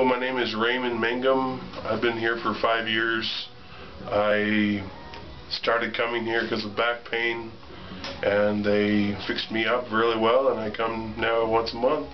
Hello, my name is Raymond Mangum. I've been here for five years. I started coming here because of back pain and they fixed me up really well and I come now once a month.